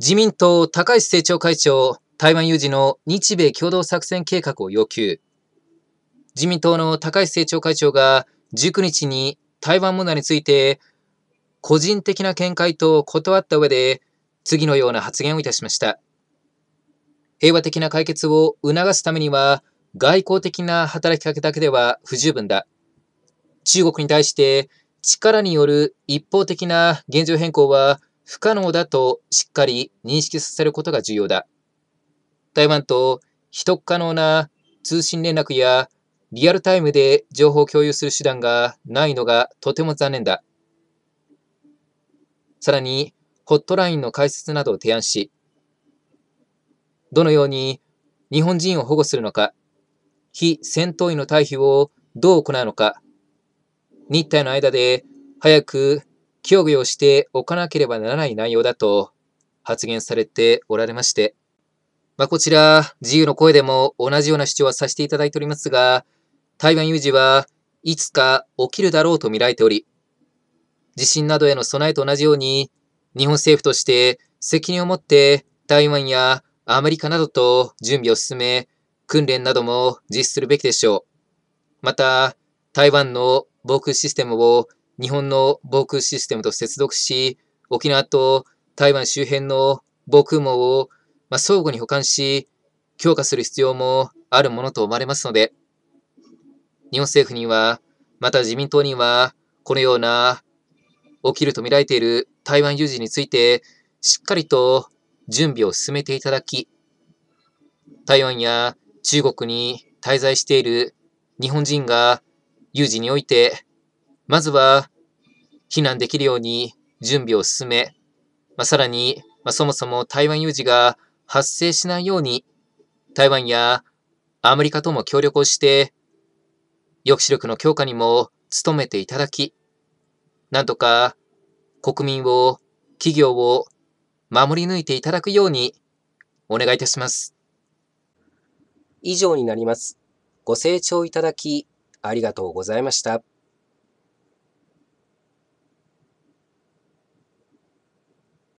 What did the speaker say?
自民党高市政調会長、台湾有事の日米共同作戦計画を要求。自民党の高市政調会長が19日に台湾問題について個人的な見解と断った上で次のような発言をいたしました。平和的な解決を促すためには外交的な働きかけだけでは不十分だ。中国に対して力による一方的な現状変更は不可能だとしっかり認識させることが重要だ。台湾と秘匿可能な通信連絡やリアルタイムで情報を共有する手段がないのがとても残念だ。さらに、ホットラインの開設などを提案し、どのように日本人を保護するのか、非戦闘員の退避をどう行うのか、日体の間で早く協議をしておかなければならない内容だと発言されておられまして、まあ、こちら、自由の声でも同じような主張はさせていただいておりますが、台湾有事はいつか起きるだろうと見られており、地震などへの備えと同じように、日本政府として責任を持って台湾やアメリカなどと準備を進め、訓練なども実施するべきでしょう。また、台湾の防空システムを日本の防空システムと接続し、沖縄と台湾周辺の防空網を、ま相互に補完し、強化する必要もあるものと思われますので、日本政府には、また自民党には、このような起きると見られている台湾有事について、しっかりと準備を進めていただき、台湾や中国に滞在している日本人が有事においてまずは避難できるように準備を進め、まあ、さらに、まあ、そもそも台湾有事が発生しないように、台湾やアメリカとも協力をして、抑止力の強化にも努めていただき、なんとか国民を、企業を守り抜いていただくようにお願いいたします。以上になります。ご清聴いただきありがとうございました。